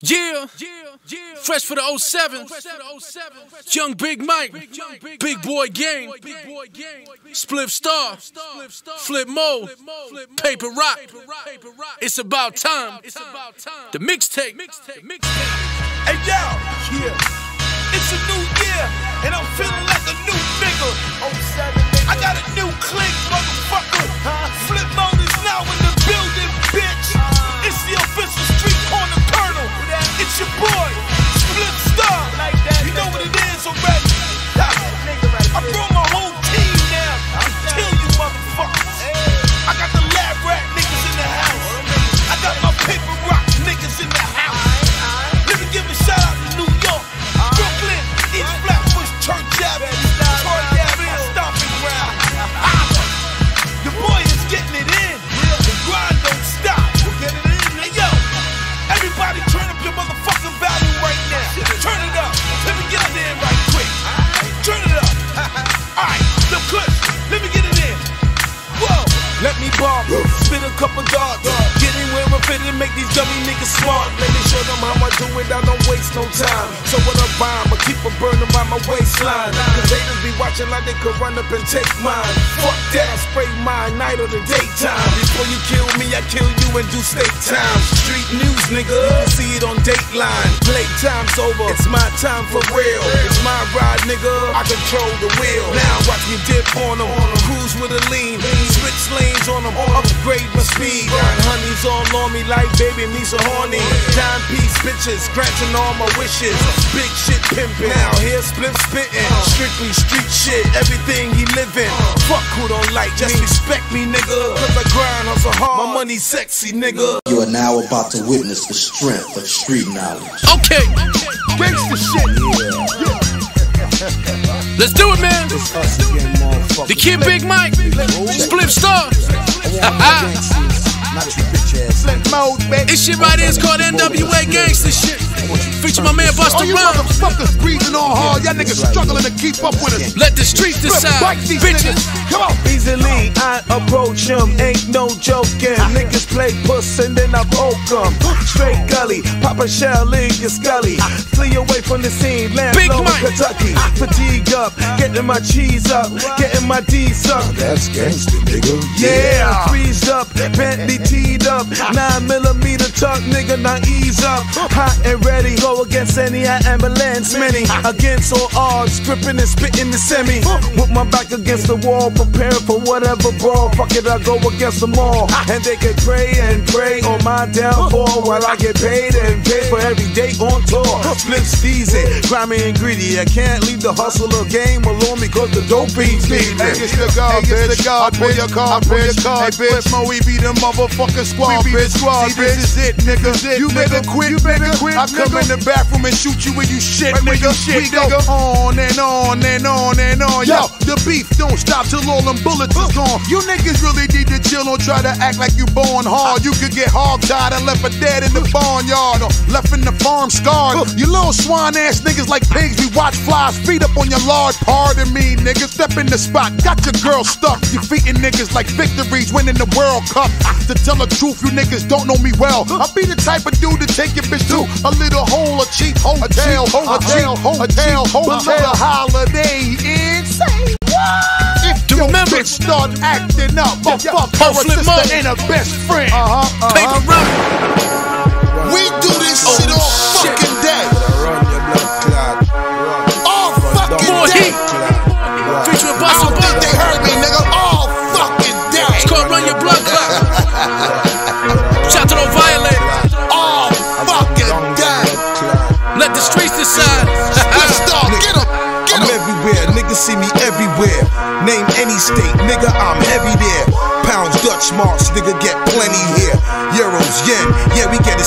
Yeah, fresh for the 07. 07 Young Big Mike, Big Boy Gang, Spliff Star, Flip Mode, Paper Rock. It's about time. it's about time. The mixtape. Hey yo, it's a new year, and I'm feeling like a new nigga. Oh I got a new clique, motherfucker. Your boy, a couple darts, get in where I'm fitting, make these dummy niggas smart. Show them how I do it, I don't waste no time. So what I bomb, I keep a burning by my waistline. Cause haters be watching like they could run up and take mine. Fuck that, I spray mine night or the daytime. Before you kill me, I kill you and do state time. Street news, nigga, you see it on Dateline. Playtime's over, it's my time for real. It's my ride, nigga, I control the wheel. Now watch me dip on them, cruise with a lean, switch lanes on them, upgrade my speed. Got honeys all on me like baby me so horny. Dime piece bitches, granting all my wishes. Big shit pimping, now here Spliff spitting. Strictly street shit, everything he living. Fuck who don't like, just respect me, nigga. Cause I grind hustle hard, my money sexy, nigga. You are now about to witness the strength of street knowledge. Okay, Gangsta shit. let's do it, man. The kid Big Mike, Spliff Star. Flip. This shit right here is called NWA Gangsta shit. Feature my man All Busta oh, you Rhymes. motherfuckers breathing on hard, y'all niggas struggling to keep up with us. Let the streets decide, Bite these bitches. niggas. Come on. Easily I approach him, ain't no joking. Niggas play puss and then I poke 'em. Straight gully, pop a shell in your scully. Flee away from the scene, land Big low in Mike. Kentucky. Fatigue up, getting my cheese up, getting my D sucked. That's gangster, nigga. Yeah, freeze up, Bentley teed up, nine millimeter nigga, now ease up. Hot and ready, go against any ambulance, many against all odds, gripping and spitting the semi. With my back against the wall, preparing for whatever brawl. Fuck it, I go against them all, and they can pray and pray on my downfall while I get paid and paid for every day on tour. Flip steezy, grimy and greedy. I can't leave the hustle of game alone because the dope beats me. Hey, it's the God, Hey, it's bitch. the God, I pull your card, I pull your hey, bitch. bitch. Mo, we be the motherfucking squad, We be the bitch. squad, See, this bitch. is it, nigga. You better nigga. quit, You better quit, I come nigga. in the bathroom and shoot you when you shit, when nigga. you shit, we go nigga. on and on and on and on. Yo, the beef don't stop till all them bullets is gone. You niggas really need to chill. Don't try to act like you born hard. Ah. You could get hog tied and left for dead in the barnyard or left in the farm scarred. You little swine ass niggas like pigs. We watch flies feed up on your lard. Pardon me, nigga. Step in the spot. Got your girl stuck. You feeding niggas like victories winning the World Cup. Ah. To tell the truth, you niggas don't know me well. I be the type of dude to take your bitch to a little hole, a cheap hotel, a jail, hotel, hotel, holiday in. Say what? If To your remember- bitch start acting up, but fuck her sister and her best friend. Uh huh. Paper Rock. We do this Oh, shit all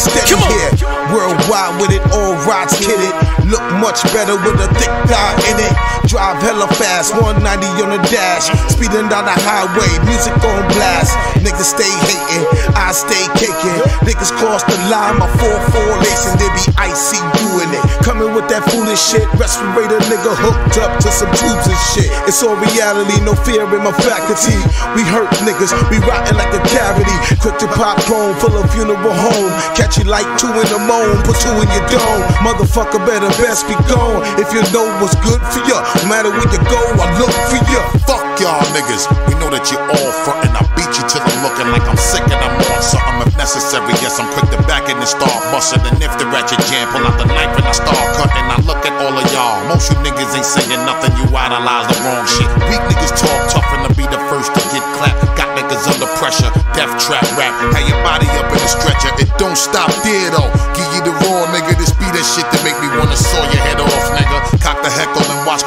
get Come on. here. Worldwide with it, all rides kidded. Look much better with a thick guy in it. Drive hella fast, 190 on the dash. Speeding down the highway, music on blast. Niggas stay hating, I stay caking. Niggas cross the line, my 4-4 lacing, they be icy doing it. Coming with that foolish shit. Respirator nigga hooked up to some tubes and shit. It's all reality, no fear in my faculty. We hurt niggas, we rotten like a cavity. Quick to pop clone, full of funeral home. Catch you like two in the moan, put two in your dome. Motherfucker better best be gone. If you know what's good for you, no matter where you go, I look for you. Fuck y'all niggas. We know that you all frontin'. I beat you till I'm looking like I'm sick and I'm on something if necessary. Yes, I'm quick to back in and start bustin'. And if the ratchet jam, pull out the knife and I start cutting. I look at all of y'all. Most you niggas ain't saying nothing. You idolize the wrong shit. Weak niggas talk tough and to be the first to get clapped. Got niggas under pressure. Death trap rap. Have your body up in a stretcher. It don't stop there though. Give you the raw nigga. This be that shit that make me wanna saw your head off, nigga. Cock the heckle and watch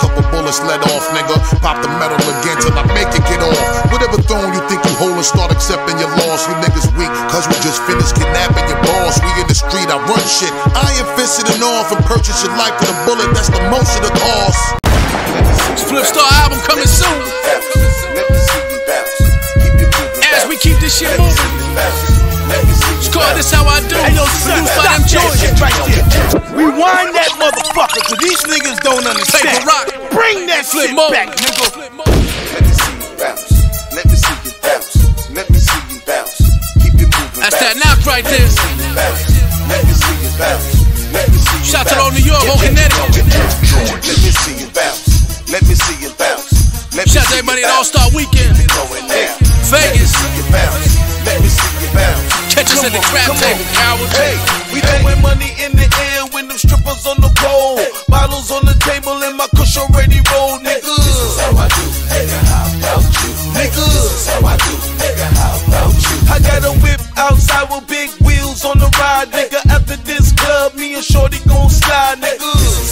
bullets let off, nigga. Pop the metal again till I make it get off. Whatever throne you think you hold and start accepting your loss. You niggas weak, cause we just finished kidnapping your boss. We in the street, I run shit. Iron fisted and off and purchase your life with a bullet. That's the most of the cost. Flip Star album coming soon. As we keep this shit moving. It's called This How I Do. Hey, yo, son, Produced by stop them that Georgia. shit right there. Rewind that motherfucker, cause these niggas don't understand. Paper rock. Bring that Flip shit mode. back, nigga. Flip mode. Let me see you bounce. Let me see you bounce. Let me see you bounce. Keep it moving. That's that bounce. knock right there. Bounce. Let me see you bounce. Let me see you Shout to bounce. all New York, all Connecticut. Let me see you bounce. Let me see you bounce. Let me Shout to see everybody you at All bounce. Star Weekend. Going down. Vegas. Let me see you bounce. Let me see you bounce. Catch us at the crap table, coward. Hey, we throwing money in the air when them strippers on the pole. Bottles on the table and my kush already rolled, nigga. How I do, nigga, how about you? Nigga. How I do, nigga, how about you? I got a whip outside with big wheels on the ride, nigga. After this club, me and Shorty gon' slide, nigga.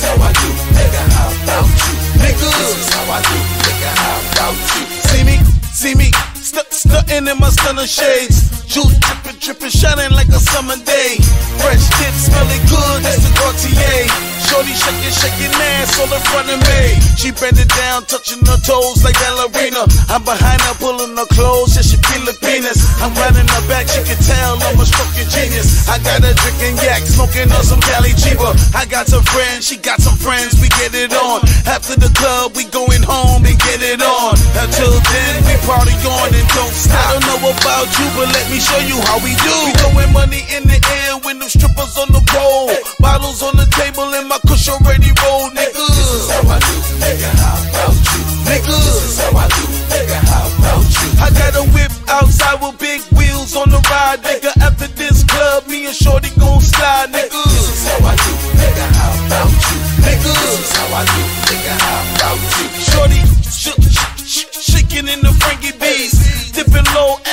How I do, nigga, how about you? Nigga. How I do, nigga, how about you? See me, see me, st- in my stunner shades. Juice dripping, dripping, shining like a summer day. Fresh tip, smelling good, that's the Gaultier. Shorty shaking, shaking ass all in front of me. She bend it down, touching her toes like ballerina. I'm behind her, pulling her clothes, yeah, she Filipinas. I'm riding her back, she can tell I'm a stroking genius. I got her drinking yak, smoking on some Cali Chiba. I got some friends, she got some friends, we get it on. After the club, we going home and get it on. Until then, we party on and don't stop. I don't know about you, but let me show you how we do. We throwing money in the air when them strippers on the pole. Bottles on the table and my kush already rolled, nigga. How I do, nigga, how about you? Nigga. How I do, nigga, how about you? I got a whip outside with big wheels on the ride, nigga. After this club, me and Shorty gon' slide, nigga. How I do, nigga, how about you? Nigga. How I do, nigga, how about you? Shorty sh- sh- sh- shaking in the Frankie B's.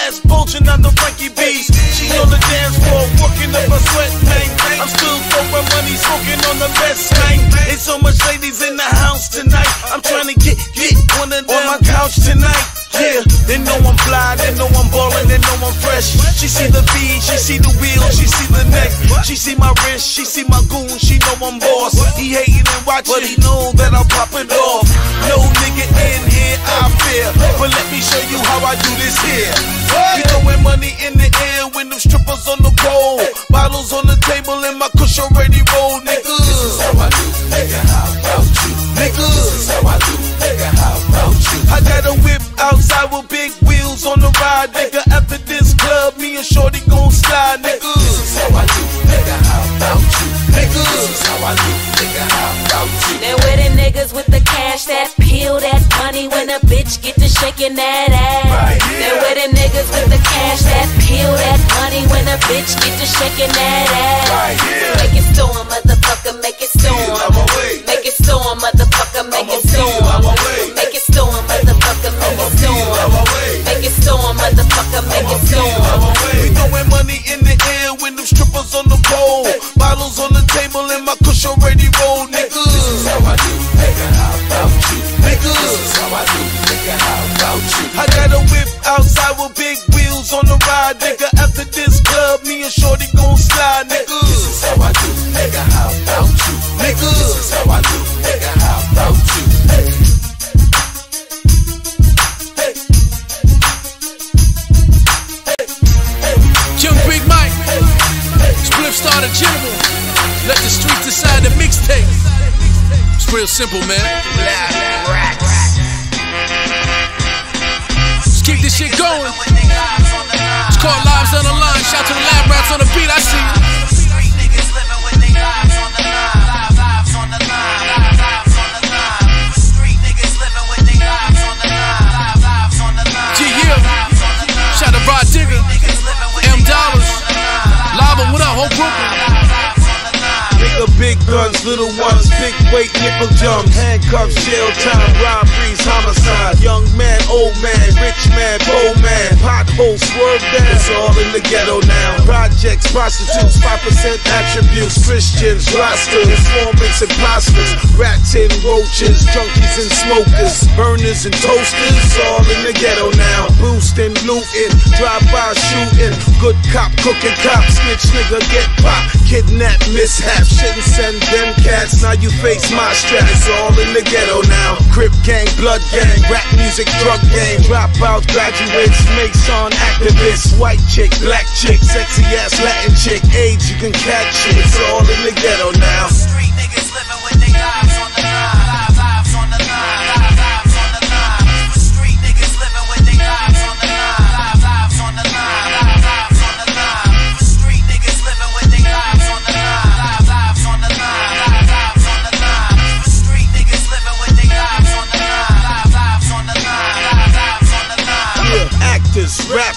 Ass bulging on the Frankie B's. She on the dance floor, working up her sweat, man. I'm still throwing money, smoking on the best, man. Ain't so much ladies in the house tonight. I'm trying to get, get one of them on my couch tonight. Yeah, they know I'm fly, they know I'm ballin', She see the V, she see the wheel, she see the neck. She see my wrist, she see my goon, she know I'm boss. He hating and watching, but he know that I'll pop it off. No nigga in here, I fear. But let me show you how I do this here. We throwing money in the air when them strippers on the pole. Bottles on the table and my kush already rolled, nigga. How I do, nigga, how about you? Nigga. How I do, nigga, how about you? I got a whip outside with big wheels on the ride, nigga. And Shorty gon' slide, nigga. How I do, nigga, how about you? Nigga. How I do, nigga, how about you? Then where the niggas with the cash that peel that money when a bitch get to shaking that ass. Then where the niggas with the cash that peel that money when a bitch get to shaking that ass. Make it storm, motherfucker, make it storm. Make it storm, motherfucker, with big wheels on the ride, nigga. After this club, me and Shorty gon' slide, nigga. How I do, nigga, how about you? Nigga. How I do, nigga, how about you? Young Big Mike. Spliff Star the General. Let the streets decide the mixtape. It's real simple, man. Called Lives on the Line. Shout to the lab rats on the beat. I see. Guns, little ones, big weight, nickel jumps, handcuffs, jail time, robberies, homicide. Young man, old man, rich man, poor man, potholes, swerve down. It's all in the ghetto now. Projects, prostitutes, 5% attributes, Christians, rosters, informants, imposters, rats and roaches, junkies and smokers, burners and toasters. It's all in the ghetto now. Boosting, looting, drive-by shooting, good cop, cooking cop, snitch nigga, get pop, kidnap, mishap. Shouldn't send them cats. Now you face my strap. It's all in the ghetto now. Crip gang, blood gang, rap music, drug game. Dropouts, graduates, Mason activists. White chick, black chick, sexy ass Latin chick. AIDS, you can catch it. It's all in the ghetto now. Street niggas living with their lives on the line.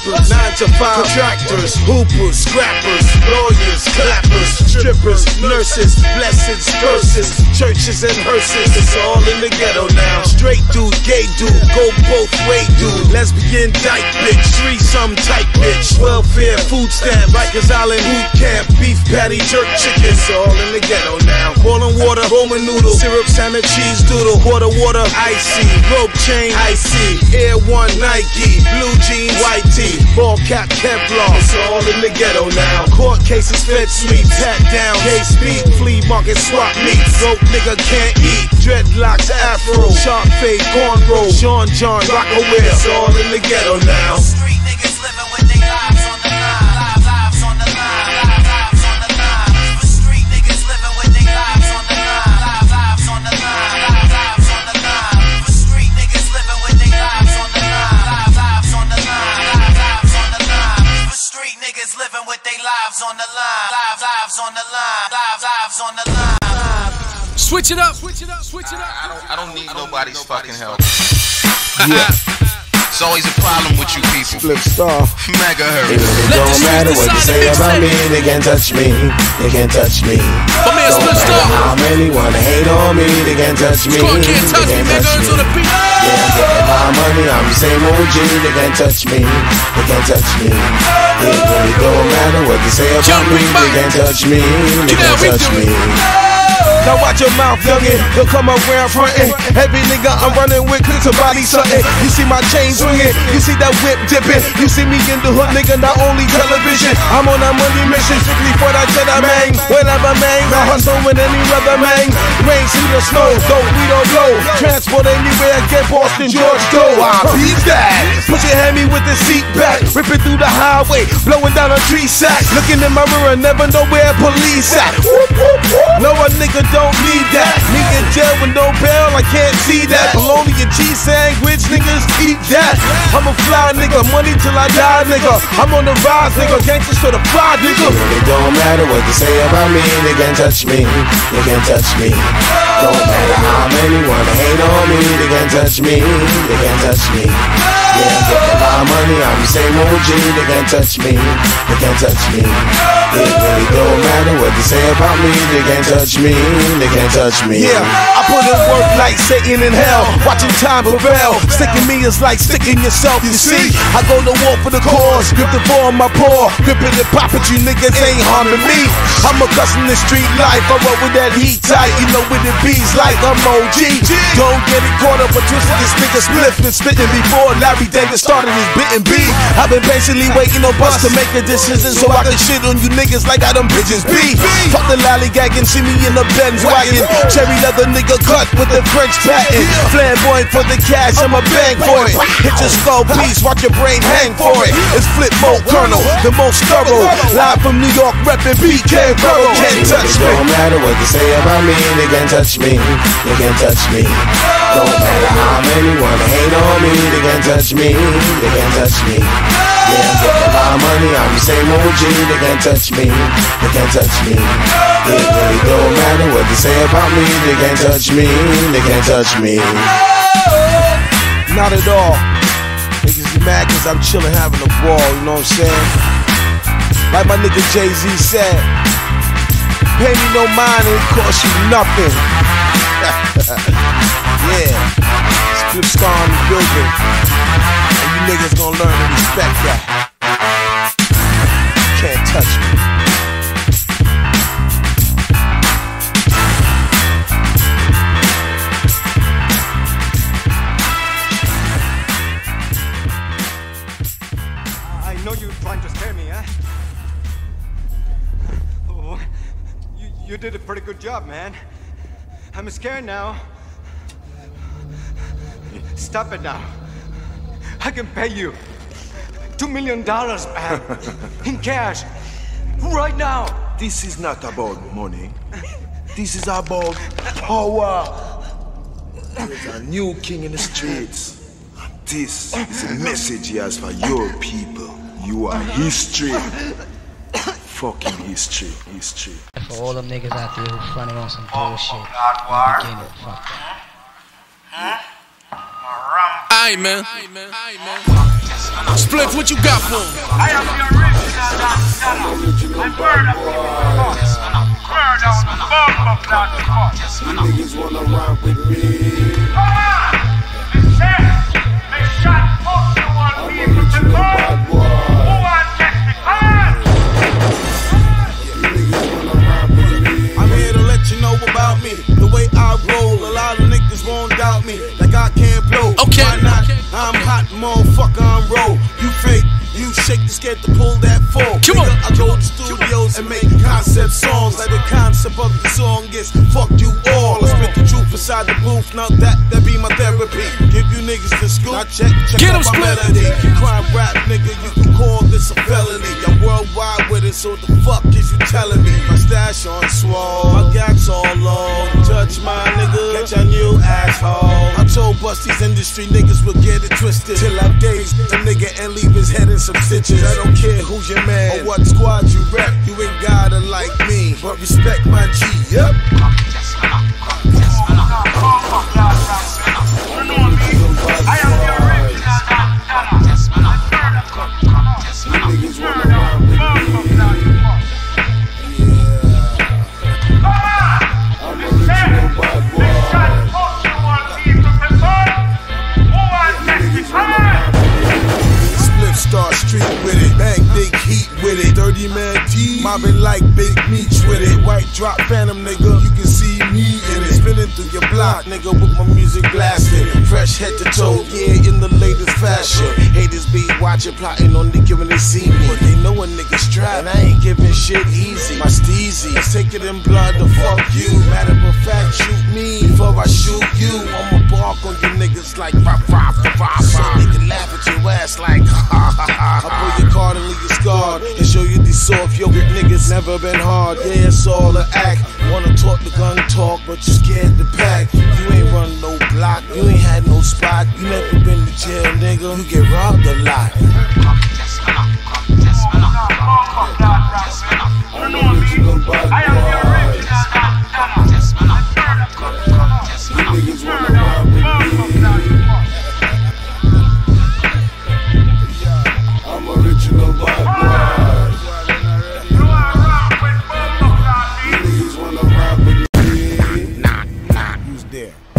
Nine to five. Contractors, hoopers, scrappers, lawyers, clappers, strippers, nurses, blessings, curses, churches and hearses. It's all in the ghetto now. Straight dude, gay dude, go both way dude, lesbian dyke bitch, threesome type bitch, welfare, food stamp, Rikers Island boot camp, beef patty, jerk chicken. It's all in the ghetto now. Boiling water, Roman noodle, syrup, salmon, cheese doodle, water, water, icy, rope chain, icy, Air One Nike, blue jeans, white tee, ball cap, Kevlar. It's all in the ghetto now. Court cases, Fed sweet, pat down, case beat, flea market, swap meet. Broke nigga can't eat. Dreadlocks, afro, sharp fade, cornrow, Sean John, rock a wheel. It's all in the ghetto now. Switch it up. Switch it up. Switch it up. I don't, I don't need nobody's fucking help. yeah. It's always a problem with you people. Flip star. Mega Let hurt. the Don't matter what you say about me, they can't touch me. They can't touch me. My man Don't Split matter Star. how many wanna hate on me, they can't touch me. Score can't touch me. They can't Mega touch Earns me. on the beat. Yeah, I'm getting my money, I'm the same OG, they can't touch me. They can't touch me. It really don't matter what they say about me, me, they can't touch me. They can't touch me. Now watch your mouth, youngin'. He'll come around frontin'. Heavy nigga, I'm running with clips to body something. You see my chain swinging, you see that whip dippin'. You see me in the hood, nigga, not only television. I'm on a money mission, strictly for that cheddar man. Whatever man, I hustle with any other man. Rain, see the snow, don't we don't blow. Transport anywhere, get Boston, George, go. I beat that. Put your hand me with the seat back, ripping through the highway, blowing down a tree sack. Looking in my mirror, never know where police at. Whoop, whoop, whoop. No, a nigga don't need that. Me in jail with no bail, I can't see that. Bologna and cheese sandwich, niggas eat that. I'm a fly nigga, money till I die, nigga. I'm on the rise, nigga. Gangsters to the fly, nigga. It don't matter what they say about me, they can't touch me. They can't touch me. Don't matter how many wanna hate on me, they can't touch me. They can't touch me. Yeah, I'm money, I'm the same OG, they can't touch me. They can't touch me. It really don't matter what they say about me, they can't touch me. They can't touch me. Yeah, I put in work like Satan in hell, watching time prevail. Sticking me is like sticking yourself, you see. I go to war for the cause, grip the ball on my paw, gripping the pop, you niggas ain't harming me. I'm accustomed to street life, I roll with that heat tight, you know with the bees like I'm OG. Don't get it caught up or twisted, this nigga spliff and spitting before Larry be dead that started this bit and beat. I've been patiently waiting on bus to make a decision so I can shit on you niggas like I them bitches be. Fuck the lollygagging, see me in the Benz wagon. Cherry leather nigga cut with the French patent. Flamboyant for the cash, I'm a bang for it. Hit your skull piece, watch your brain hang for it. It's Flip Mode Colonel, the most thorough. Live from New York, reppin' BK Borough. Can't touch me. Don't matter what they say about me, they can't touch me. They can't touch me. Don't matter how many wanna hate on me, they can't touch me. They can't touch me. Yeah, I'm getting my money, I'm the same OG, they can't touch me. They can't touch me. It really don't matter what they say about me, they can't touch me. They can't touch me. Not at all. Niggas is mad cause I'm chillin' having a ball, you know what I'm saying? Like my nigga Jay-Z said, pay me no mind it cost you nothing. yeah. Spliff star in the building. And you niggas gonna learn to respect that. Can't touch me. I know you're trying to scare me, huh? Oh, you, you did a pretty good job, man. I'm scared now. Stop it now. I can pay you two million dollars back in cash right now. This is not about money. This is about power. There's a new king in the streets. And this is a message he has for your people. You are history. Fucking history. History. For all them niggas out there who fronting on some oh, bullshit. In the beginning, fuck that. Aye, man. Spliff, what you got for him? I am the original. I murder people. Murder on the bomb Niggas wanna rock with me. I'm here to let you know about me. The way I roll, a lot of niggas won't doubt me. Okay. Why not? I'm hot, motherfucker, I'm roll. You fake, you shake the scared to pull that fall. Come on. I go to studios and make concept songs. Like the concept of the song is fuck you all. I spit the truth beside the booth. Now that that be my therapy. Give you niggas the scoop. Now check, check Get out my split. melody. Crime rap, nigga, you call this a felony. I'm worldwide with it, so the fuck is you telling me? My stash on swole, my gats all low. Touch my nigga, catch a new asshole. I told Bust these industry niggas will get it twisted. Till I daze a nigga and leave his head in some stitches. I don't care who's your man or what squad you rep. You ain't gotta like me, but respect my G. Yep. Fresh head to toe, yeah, in the latest fashion. Haters be watching, plotting on nigga when they see me. But they know a nigga strap, and I ain't giving shit easy. My steezy, take it in blood to fuck you. Matter of fact, shoot me before I shoot you. I'ma bark on you niggas like rah rah rah rah. So nigga laugh at your ass like ha ha ha. I'll pull your card and leave you scarred and show you soft yogurt niggas never been hard. Yeah, it's all an act. Wanna talk the gun talk, but you scared to pack. You ain't run no block, you ain't had no spot. You never been to jail, nigga. You get robbed a lot. I there.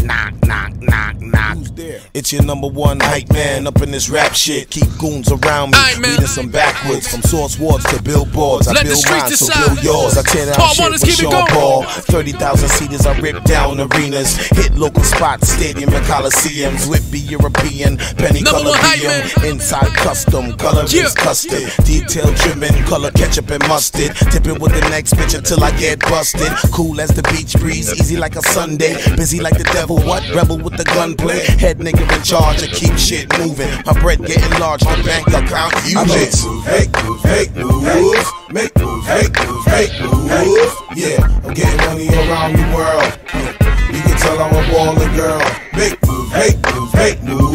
It's your number one hype man up in this rap shit. Keep goons around me, Aight, man. reading some backwards from source wards to billboards. I Let the build streets mine, so decide. build yours. I tear down Paul shit Warner's with keep it Sean. Paul. Thirty thousand seaters, I rip down arenas, hit local spots, stadium and coliseums. Whippy European, penny Number color one inside custom, color Yeah. is custard, detail trimming, color ketchup and mustard. Tipping with the next bitch until I get busted. Cool as the beach breeze, easy like a Sunday. Busy like the devil, what? Rebel with the gunplay. Head nigga in charge to keep shit moving. My bread getting large, the bank account I huge. make moves, make moves, make moves, make moves, make moves. Yeah, I'm getting money around the world. You can tell I'm a baller girl. Make moves, make moves, make moves,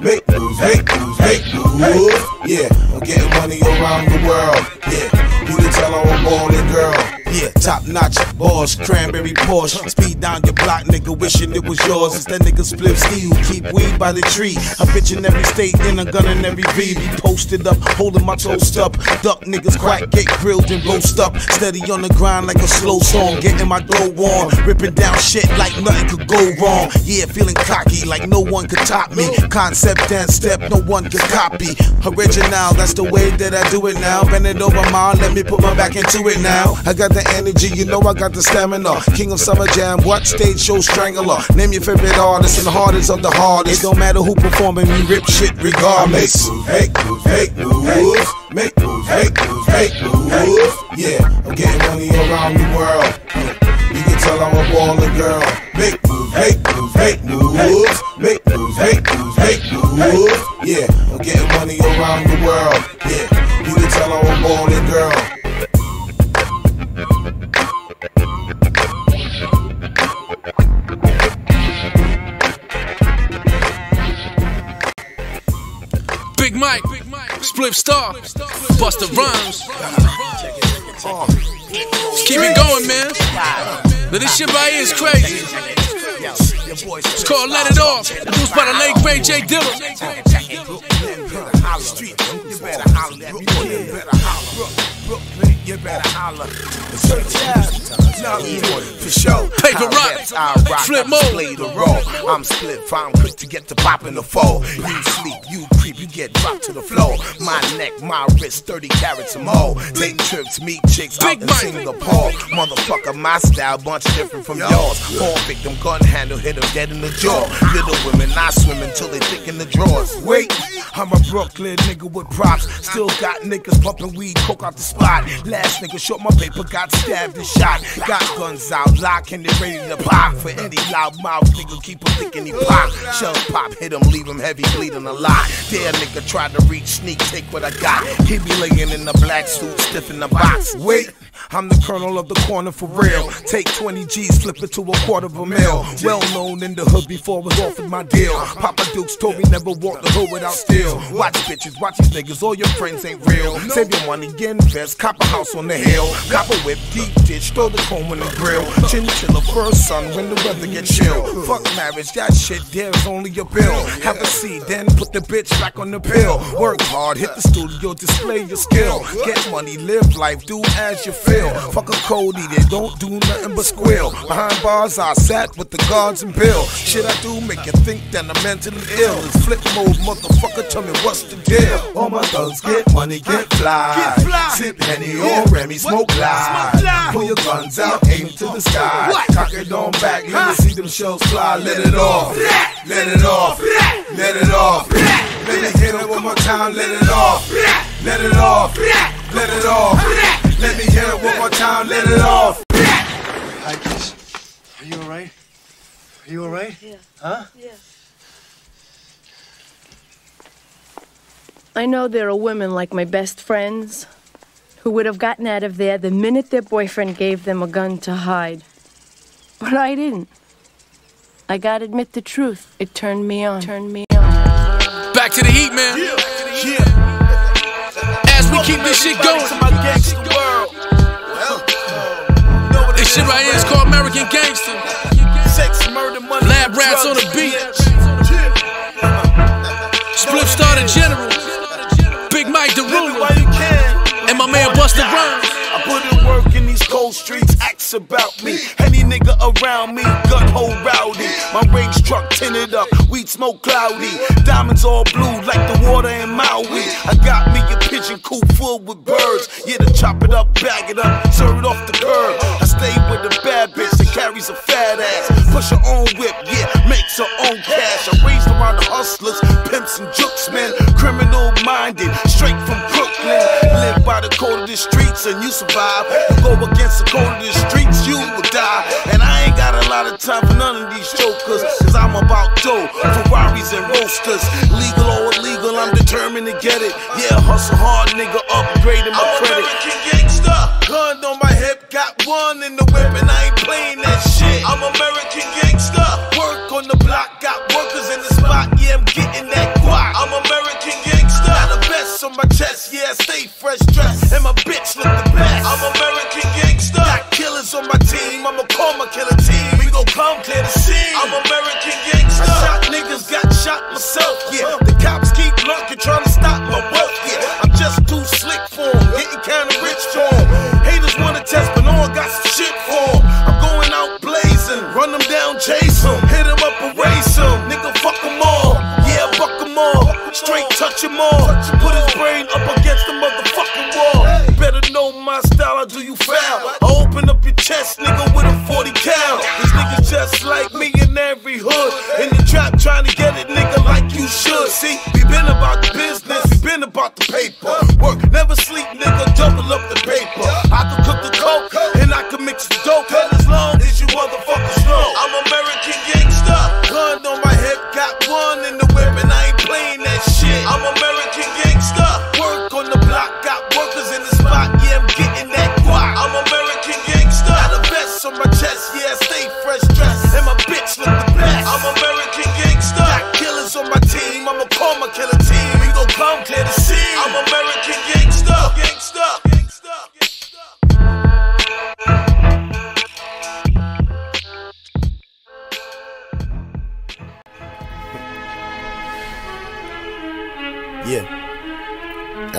make moves, make moves, make moves. Yeah, I'm getting money around the world. Yeah, you can tell I'm a baller girl. Yeah, top notch, Bosch, cranberry Porsche. Speed down your block, nigga, wishing it was yours. It's that nigga Spliff who keep weed by the tree. A bitch in every state, and a gun in every V. Be posted up, holding my toast up. Duck niggas crack, get grilled and roast up. Steady on the grind like a slow song, getting my glow on. Ripping down shit like nothing could go wrong. Yeah, feeling cocky like no one could top me. Concept and step, no one could copy. Original, that's the way that I do it now. Bend it over, mom, let me put my back into it now. I got the energy, you know I got the stamina. King of Summer Jam, what stage show strangler? Name your favorite artist and the hardest of the hardest. It don't matter who performing, we rip shit I make regardless. moves, make moves, make moves, make moves, make moves, make moves. Yeah, I'm getting money around the world. You can tell I'm a baller girl. Make moves, make moves, make moves, make moves, make moves, make moves. Yeah, I'm getting money around the world. Yeah, you can tell I'm a baller girl. Spliff Star, Busta Rhymes. Keep it going, man. Now this shit right here is crazy. It's called Let It Off. Produced by the late great J Dilla. You better holler. For sure. Paper rock. I rock, Flip mode. display the raw. I'm split, fine, quick to get to pop in the fall. You sleep, you creep, you get dropped to the floor. My neck, my wrist, 30 carats or more. Take trips, meet chicks Big out in. Singapore. Motherfucker, my style, bunch different from yours. Poor victim, gun handle, hit him dead in the jaw. Little women, I swim until they thick in the drawers. Wait, I'm a Brooklyn nigga with props. Still got niggas pumping weed, coke out the spot. Last nigga short my paper, got stabbed and shot. Got guns out, lock and they ready to pop. For any loud mouth nigga, keep him thinking he pop. Shell pop, hit him, leave him heavy, bleeding a lot. Dare nigga try to reach, sneak, take what I got. He be laying in the black suit, stiff in the box. Wait. I'm the colonel of the corner for real. Take 20 G's, flip it to a quarter of a mil. Well known in the hood before I was offered my deal. Papa Dukes told me never walk the hood without steel. Watch bitches, watch these niggas, all your friends ain't real. Save your money, invest, cop a house on the hill. Cop a whip, deep ditch, throw the comb in the grill. Chinchilla first son when the weather gets chill. Fuck marriage, that shit there's only a bill. Have a seat, then put the bitch back on the pill. Work hard, hit the studio, display your skill. Get money, live life, do as you feel. Fuck a code eater, don't do nothing but squeal. Behind bars, I sat with the guards and bill. Shit I do make you think that I'm mentally ill. It's flip mode, motherfucker, tell me what's the deal. All my thugs get money, get fly. Get fly. Sip Henny or Remy, smoke live. Pull your guns out, aim to the sky. Cock it on back, let me see them shells fly. Let it off, let it off, let it off. Let me hit it one more time, let it off. Let it off, let it off. Let me hear it one more time, let it off. Hi, Chris. Are you alright? Are you alright? Yeah. Huh? Yeah. I know there are women like my best friends who would have gotten out of there the minute their boyfriend gave them a gun to hide. But I didn't. I gotta admit the truth. It turned me on. Turned me on. Back to the heat, man. As we keep this shit going. This shit right here is called American Gangster. Lab rats on the beat. Spliff Star the General. Big Mike the ruler. And my man Busta Rhymes. I put in work in these cold streets, ask about me. Any nigga around me, gun hole rowdy. My range truck tinted up, weed smoke cloudy. Diamonds all blue like the water in Maui. I got me a pigeon coop full with birds. Yeah, to chop it up, bag it up, serve it off the curb. I stay with a bad bitch that carries a fat ass. Push her own whip, yeah, makes her own cash. I raised around the hustlers, pimps and jukes, man. Criminal minded, straight from Brooklyn. Live by the code of the streets and you survive. You go against the code of the streets, time for none of these jokers. Cause I'm about dough, Ferraris and roasters. Legal or illegal, I'm determined to get it. Yeah, hustle hard, nigga, upgrading my credit. American gangster. Gun on my hip, got one in the whip, and I ain't playing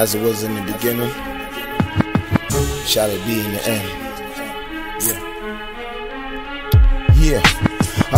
As it was in the beginning, shall it be in the end. Yeah. Yeah.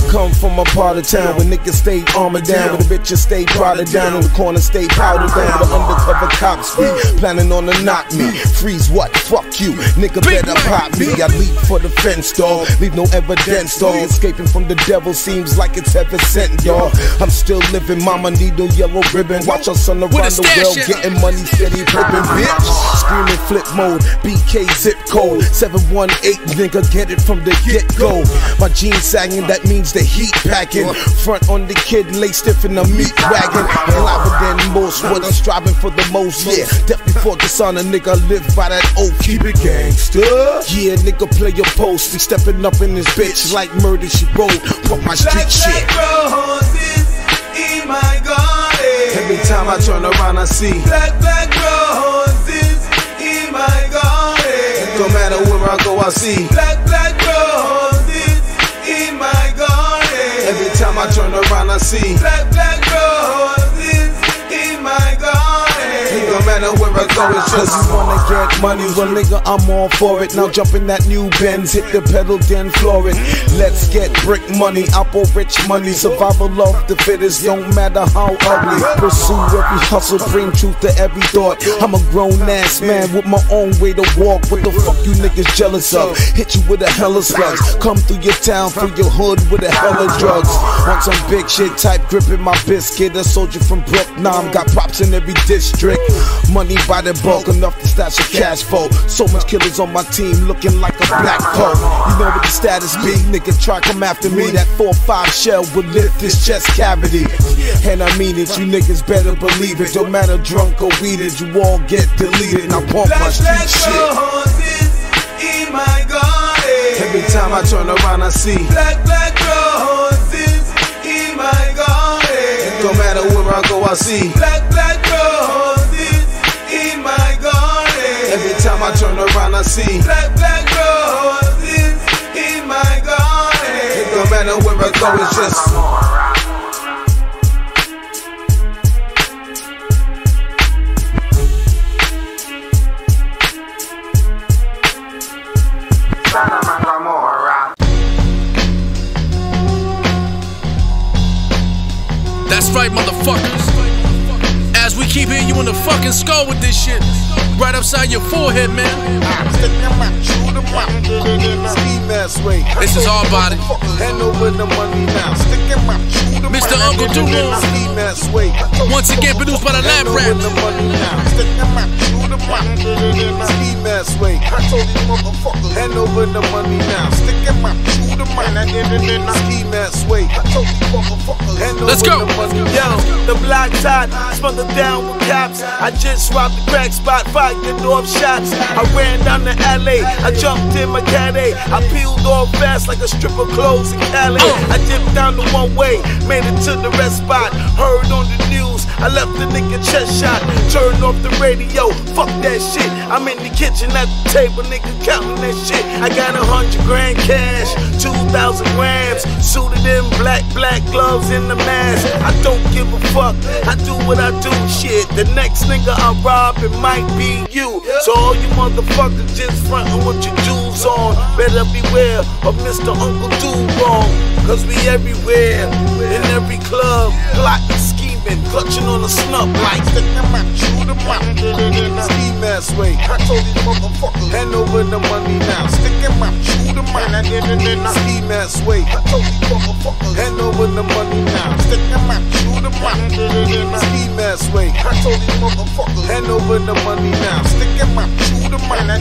Come from a part of town where niggas stay armored down, where the bitches stay prodded down, in the corner stay powdered down, the undercover cops be planning on to knock me. Freeze what? Fuck you, nigga better pop me. I leap for the fence, dog. Leave no evidence, dog. Escaping from the devil seems like it's heaven sent, dog. I'm still living, mama need no yellow ribbon. Watch your son around the world getting money steady flipping, bitch. Screaming flip mode, BK zip code 718, nigga, get it from the get go. My jeans sagging, that means the heat packing. Front on the kid, lay stiff in the meat wagon. Louder than most, what I'm striving for the most, yeah. Death before dishonor, nigga, live by that oath. Keep it gangster. Yeah, nigga, play your post. Be stepping up in this bitch like murder, she wrote. Fuck my street shit. roses in my garden. Every time I turn around, I see. Black, black roses in my garden. No matter where I go, I see. Black, black roses I turn around, I see. Black, black roses in my garden. No matter where I go, it's just you wanna get money. Well, nigga, I'm all for it. Now jump in that new Benz, hit the pedal, then floor it. Let's get brick money, Apple rich money. Survival of the fittest, don't matter how ugly. Pursue every hustle, bring truth to every thought. I'm a grown ass man with my own way to walk. What the fuck you niggas jealous of? Hit you with a hella slugs. Come through your town, through your hood with a hella drugs. Want some big shit type gripping my biscuit. A soldier from Brook, Nam got props in every district. Money by the bulk, enough to stash a cash flow. So much killers on my team looking like a black coat. You know what the status be, nigga. Try come after me. That 4-5 shell would lift this chest cavity. And I mean it, you niggas better believe it. Don't matter drunk or weeded, you all get deleted. I pump my street black shit. in my garden. Every time I turn around, I see. Black, black roses in my garden. No matter where I go, I see. Black, black around and see. Black, black roses in my garden. It don't matter where I go, it's just. That's right, motherfuckers. As we keep hitting you in the fucking skull with this shit. Right upside your forehead, man. This is our body. Mr. Uncle Do Wrong. Once again produced by the Lab Rap. Hand over the money now. Sticking my chew the money. Ski mask way. Let's go. Yo, the black side, smothered down with cops. I just robbed the crack spot, fighting off shots. I ran down to LA, I jumped in my caddy. I peeled off fast like a strip of clothes in Cali. Uh. I dipped down the one way, made it to the rest spot. Heard on the news, I left the nigga chest shot. Turned off the radio, fuck that shit. I'm in the kitchen at the table, nigga counting that shit. I got a hundred grand cash, two thousand grams, suited in black, black gloves in the mask. I don't give a fuck, I do what I do, shit. The next nigga I rob, it might be you. So all you motherfuckers just frontin' with your jewels on. Better beware of Mr. Uncle Do Wrong. Cause we everywhere, in every club, plotting, scheming, clutching on the snub like Ski mask way. I told these motherfuckers. Hand over the money now. Sticking my chew the money. Ski mask way. I told these motherfuckers. Hand over the money now. Sticking my chew the money. Ski mask way. I told these motherfuckers. Hand over the money now. Sticking my chew the money.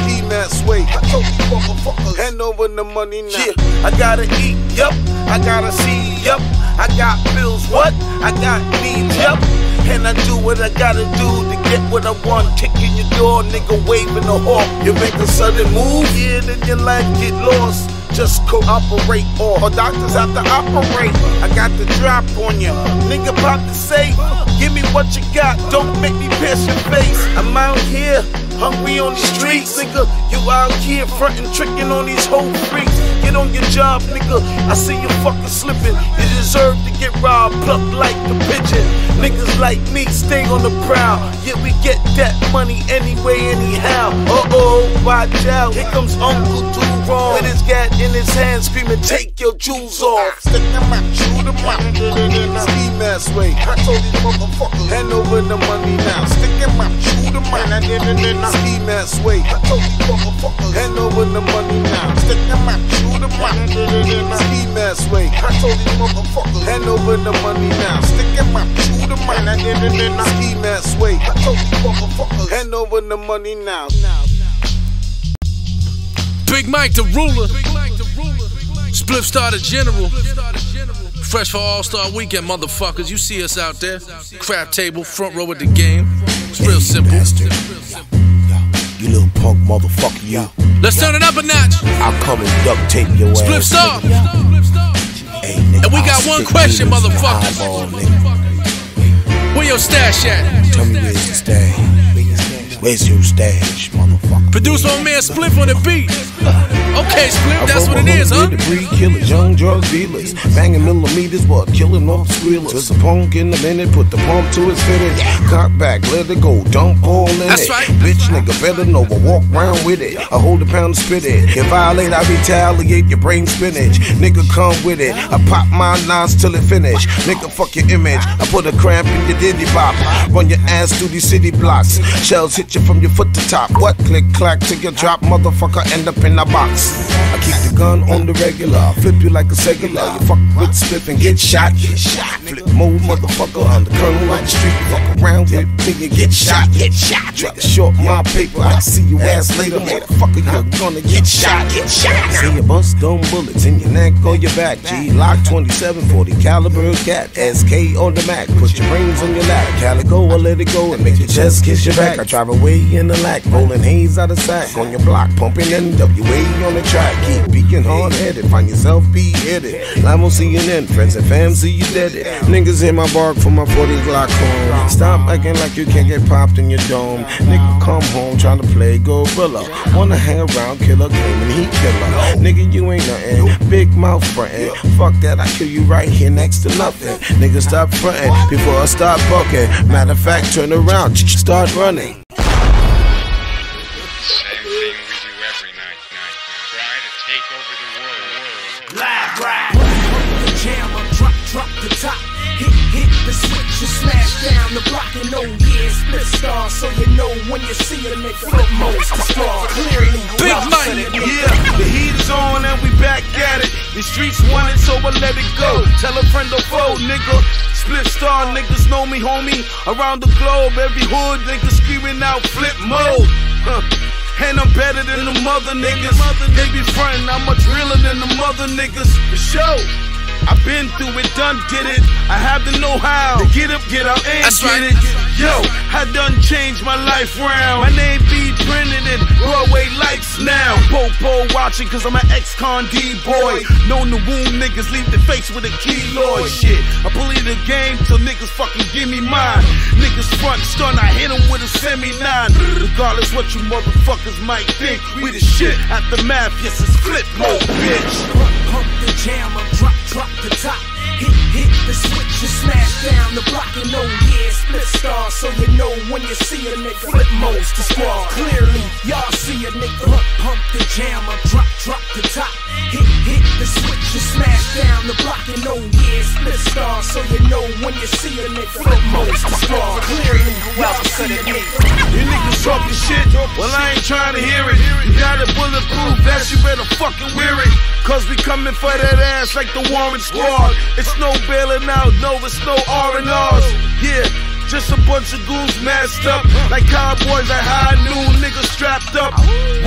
Ski mask way. I told these motherfuckers. Hand over the money now. Yeah, I gotta eat, yup. I gotta see, yup. I got bills, what? I got needs, yup. And I do what I gotta do to get what I want. Kicking your door, nigga waving the hawk. You make a sudden move, yeah, then your life get lost. Just cooperate or, or doctors have to operate. I got the drop on you. Nigga pop the safe. Give me what you got, don't make me pierce your face. I'm out here, hungry on the streets, nigga. You out here frontin', tricking on these whole freaks. Get on your job, nigga. I see you fucking slipping. You deserve to get robbed, plucked like a pigeon. Niggas like me stay on the prowl. Yeah, we get that money anyway, anyhow. Uh oh, watch out. Here comes Uncle Do Wrong with his gat in his hand, screaming, Take your jewels off. Sticking my chew the money. Ski mask way. I told these motherfuckers. Hand over the money now. Sticking my chew the money. Ski mask way. I told these motherfuckers. Hand over the money now. Sticking my chew the money. Ski mask way. I told these motherfuckers. Hand over the money now. Sticking my chew the money. Ski mask way. I told these motherfuckers. Hand over the money now. Big Mike the ruler. Spliff the general. Fresh for All Star Weekend, motherfuckers. You see us out there. Crap table, front row at the game. It's real simple. You little punk motherfucker, you. Let's turn it up a notch. I'll come and duct tape your ass. Spliff Star. Hey, nigga, And we got one question, motherfucker. in eyeball, nigga. Where your stash at? Tell me where's the stash. Where's your stash, motherfucker? Produce my man Spliff on the beat. Uh, okay, Spliff, that's what it is, huh? Breed killers, young drug dealers, banging millimeters, but killing off squealers. There's a punk in a minute, put the pump to his fitted. Cock back, let it go, dump all in That's it. right. Bitch, nigga, better know, I walk round with it. I hold a pound of spit it. If I violate, I retaliate, your brain spinach. Nigga, come with it. I pop my nines till it finish. Nigga, fuck your image. I put a cramp in your diddy bop. Run your ass through these city blocks. Shells hit you from your foot to top. What? click, Click, clack, till you drop, motherfucker, end up in a box. I keep the gun on the regular. I flip you like a secular. You fuck with Spliff and get shot. Get shot. Flip mode, motherfucker. I'm the colonel on the street. Fuck around with me and get shot. Get shot. To short my paper. I see you ass later. Motherfucker, you're gonna get shot. Get shot. See your bust dome bullets in your neck or your back. Glock 27 40 caliber cat. SK on the Mac. Put your brains on your lap. Calico, I let it go and make your chest kiss your back. I drive away in the lack. Rolling haze out of On your block, pumping NWA on the track. Keep beaking hard headed. Find yourself be headed. on CNN, friends and fam see you dead. Niggas in my bark for my 40 Glock home. Stop acting like you can't get popped in your dome. Nigga come home trying to play gorilla. Wanna hang around, killer, claiming he killer. Nigga, you ain't nothing. Big mouth frontin'. Fuck that, I kill you right here next to nothing. Nigga, stop frontin' before I start bucking. Matter of fact, turn around, start running. The world. The jam, drop, drop the top. Hit, hit the switch and smash down the block and oh yeah, Spliff Star. So you know when you see a nigga, flip most the star. Clearly, Big well Mike. said it, nigga. Yeah, the heat is on and we back at it. The streets want it, so I let it go. Tell a friend or foe, nigga. Spliff Star niggas know me, homie. Around the globe, every hood nigga screaming out flip mode. Huh. And I'm better than the mother niggas. They be frontin', I'm much realer than the mother niggas. For sure. I've been through it, done did it. I have the know-how to get up, get out, and That's get right. it. Yo, I done changed my life round. My name be printed in Broadway lights now. Popo watching cause I'm an ex-con D-boy. Known the wound niggas, leave the face with a keloid. Shit, I bully the game till niggas fucking give me mine. Niggas front stun, I hit 'em with a semi-nine. Regardless what you motherfuckers might think, we the shit at the math, yes it's flip mode, bitch. Pump the jam drop, drop the top. Hit, hit the switch and smash down the block and oh yeah, Spliff Star. So you know when you see a nigga, flip most the squad. Clearly, y'all see a nigga. Pump, pump the jam up, drop, drop the top. Hit, hit the switch and smash down the block and oh yeah, Spliff Star. So you know when you see a nigga, flip most the squad. Clearly, see a nigga. You niggas talking shit, well I ain't trying to hear it. You got a bulletproof vest, you better fucking wear it. Cause we coming for that ass like the Warren Squad. It's no bailing out, no, it's no R&Rs. Yeah. Just a bunch of goons masked up like cowboys at high noon, niggas strapped up.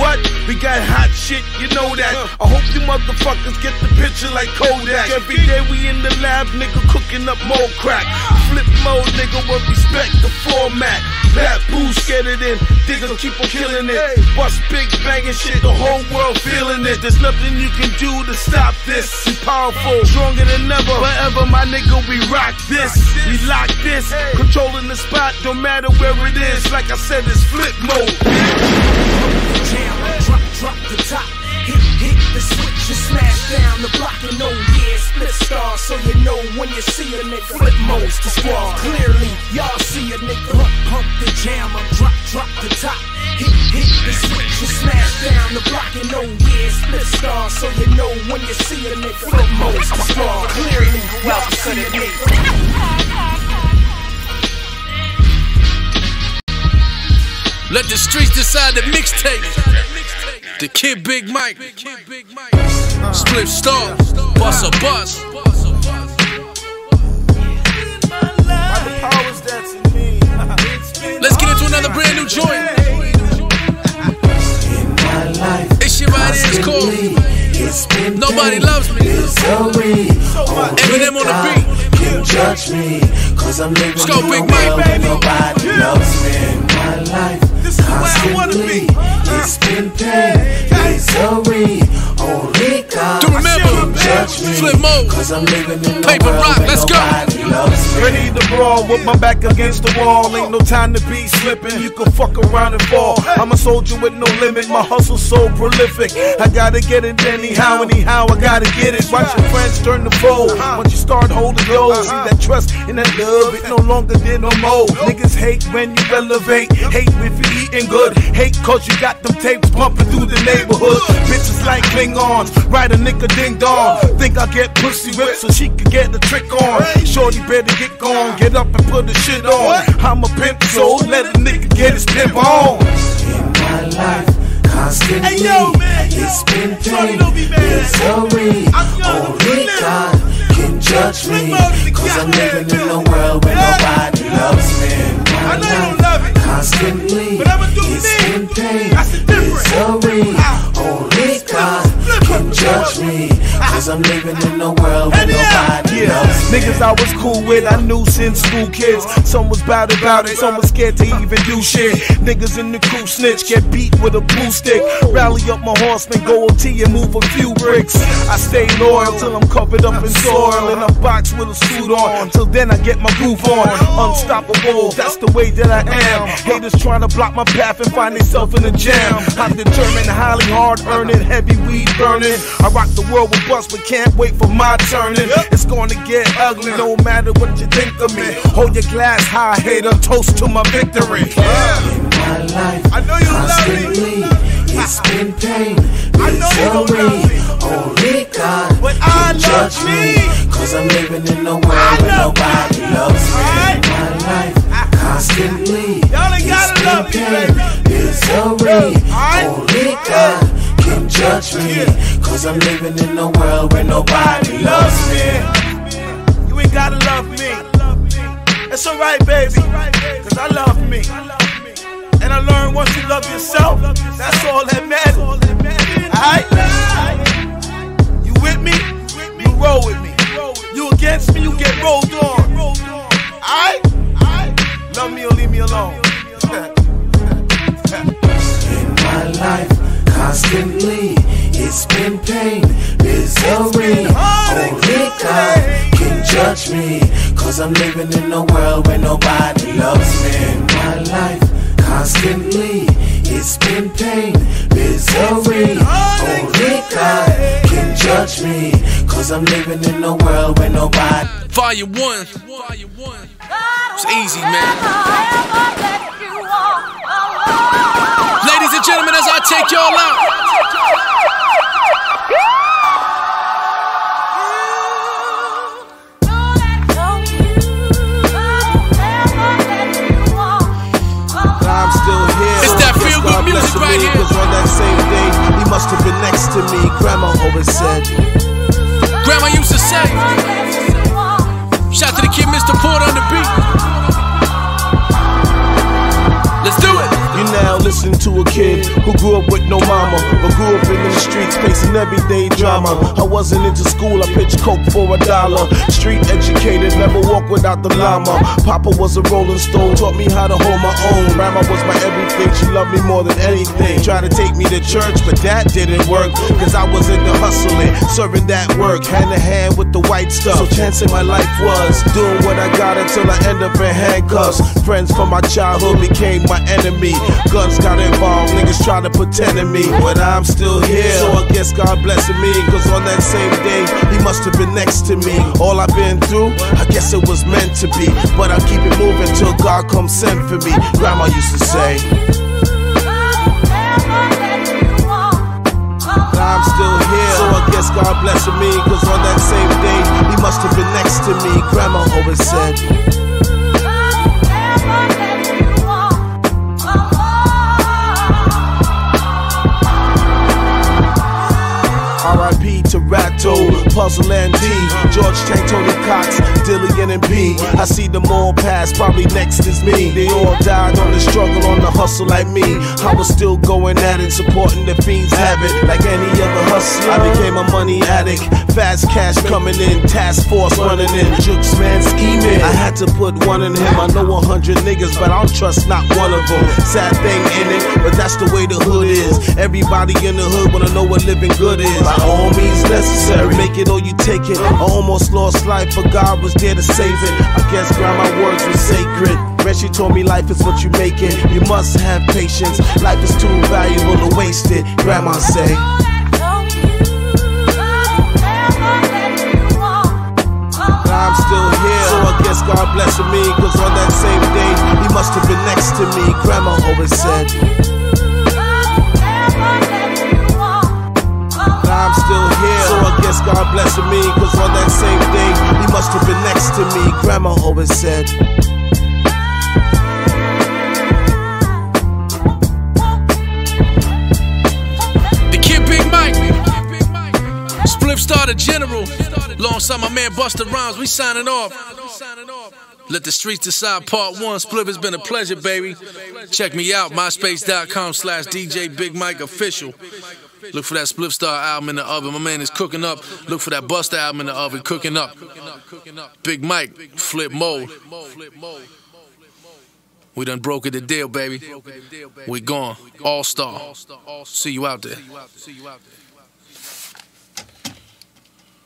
What? We got hot shit, you know that. I hope you motherfuckers get the picture like Kodak. Every day we in the lab, nigga, cooking up more crack. Flip mode, nigga, with respect the format. Bad boost, get it in. Niggas keep on killing it. Bust big banging shit, the whole world feeling it. There's nothing you can do to stop this. We powerful, stronger than ever. Forever, my nigga, we rock this. We lock this. Controlling the spot, no matter where it is. Like I said, it's flip mode. jam, drop, drop the top. Hit, hit the switch and smash down the block and oh yeah, Spliff Star. So you know when you see a nigga, flip most the squad. Clearly, y'all see a nigga. Pump, pump the jam, drop, drop the top. Hit, hit the switch and smash down the block and oh yeah, Spliff Star. So you know when you see a nigga, flip most the squad. Clearly, y'all see a nigga. Let the streets decide the mixtape. The Kid Big Mike. Spliff Star. Bust a bus. Let's get into another brand new joint. This shit right here is called Nobody Loves Me. Eminem on the beat. Judge me, cause I'm living Let's go, in Big a Mike, world baby. where nobody loves me in my life. This is where I wanna be. It's been pain, misery, only God To remember, can judge me, Flip Mode, cause I'm living in a Paper world Rock, where let's go. nobody loves me. Ready to brawl with my back against the wall. Ain't no time to be slipping. You can fuck around and fall. I'm a soldier with no limit. My hustle's so prolific. I gotta get it anyhow, anyhow. I gotta get it. Watch your friends turn to foe. Uh-huh. Once you start holding low, see uh-huh. that trust and that love. It no longer there no more. Niggas hate when you elevate. Hate if you eating good. Hate cause you got them tapes bumping through the neighborhood. Bitches like Klingons. Ride a nigga ding dong. Think I get pussy whipped so she can get the trick on. Shorty better get gone. Get up and put the shit on. I'm a pimp, so let a nigga get his pimp on. In my life, constantly, Hey, yo, man, yo. it's been pain, don't be mad at me. misery, only. God can judge me, Flip mode in the cause I'm living in a world where nobody loves me. My I know you don't love it. Constantly, But I'ma do it's me. been pain, That's the difference. misery, Ah. only God cause I'm living in a world with nobody Niggas I was cool with, I knew since school kids. Some was bad about it, some was scared to even do shit. Niggas in the crew snitch, get beat with a blue stick. Rally up my horseman, go OT and move a few bricks. I stay loyal till I'm covered up in soil and I'm boxed with a suit on. Till then I get my groove on. Unstoppable, that's the way that I am. Haters trying to block my path and find themselves in a jam. I'm determined, highly hard earning, heavy weed burning. I rock the world with bust, but can't wait for my turning. It's gonna get ugly, no matter what you think of me. Hold your glass high, hater, toast to my victory. In my life, I know you love me. constantly, it's been pain, I know you don't love misery, only God But can I love judge me. me, cause I'm living in a world where nobody loves me. My life constantly is in pain, misery. Only God can judge me. Cause I'm living in a world where nobody loves me. Ain't gotta love me. It's alright, baby. Cause I love me. And I learned once you love yourself, that's all that matters. Cause I'm living in a world where nobody loves me. My life, constantly, it's been pain, misery. Only God can judge me. Cause I'm living in a world where nobody. Volume one. It's easy, man. Ladies and gentlemen, as I take y'all out. It's that feel good music right me, here. Cause on that same day, he must have been next to me. Grandma always said, Grandma used to say. Shout to the kid, Mr. Porter on the beat. Listen to a kid who grew up with no mama, but grew up in the streets facing everyday drama. I wasn't into school, I pitched coke for a dollar. Street educated, never walk without the llama. Papa was a rolling stone, taught me how to hold my own. Grandma was my everything, she loved me more than anything. Tried to take me to church, but that didn't work, cause I was into hustling, serving that work, hand in hand with the white stuff. So chance in my life was doing what I got until I end up in handcuffs. Friends from my childhood became my enemy. Guns got involved, niggas try to pretend to me, but I'm still here. So I guess God blessing me, cause on that same day, He must have been next to me. All I've been through, I guess it was meant to be. But I keep it moving till God comes send for me. Grandma used to say, I'm still here. So I guess God blessing me, cause on that same day, He must have been next to me. Grandma always said, R.I.P. to Ratto, Puzzle and D, George Tank, Tony Cox, Dillian and B. I see them all pass, probably next is me. They all died on the struggle, on the hustle like me. I was still going at it, supporting the fiends habit like any other hustler. I became a money addict, fast cash coming in, task force running in, jukes man scheming. I had to put one in him. I know a hundred niggas, but I don't trust not one of them. Sad thing in it, but that's the way the. Everybody in the hood wanna know what living good is. By all means necessary, make it or you take it. I almost lost life, but God was there to save it. I guess grandma words were sacred. When she told me life is what you make it. You must have patience. Life is too valuable to waste it. Grandma say. I'm still here, so I guess God blessing me. Cause on that same day, He must have been next to me. Grandma always said. I'm still here, so I guess God blessing me. Cause on that same day, He must have been next to me. Grandma always said. The kid Big Mike. Spliff Star the General. Alongside my man Busta Rhymes. We signing off. Let the streets decide part one. Spliff has been a pleasure, baby. Check me out, myspace.com slash DJ Big Mike official. Look for that Spliff Star album in the oven. My man is cooking up. Look for that Busta album in the oven, cooking up. Big Mike, flip mode. We done broken the deal, baby. We gone. All star. See you out there.